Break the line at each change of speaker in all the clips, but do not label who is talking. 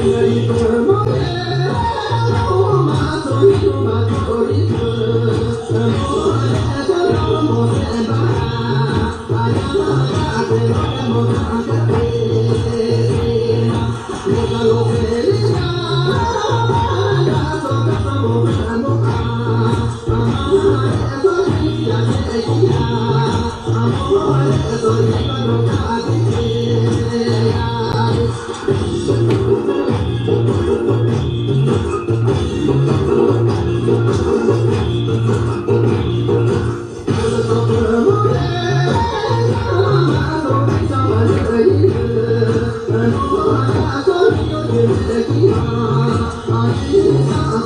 Oh, my, so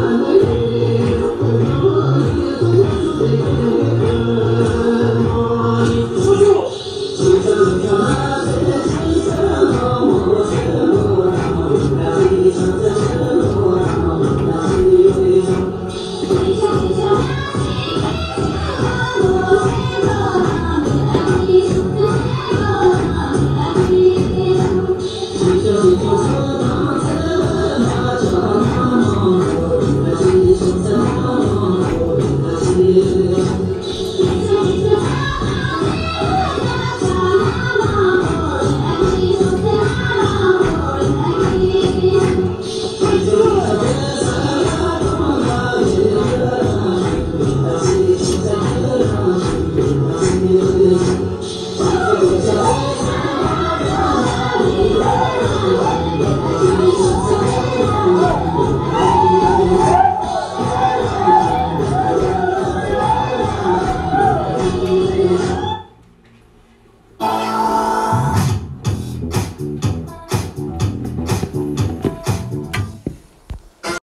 Thank you.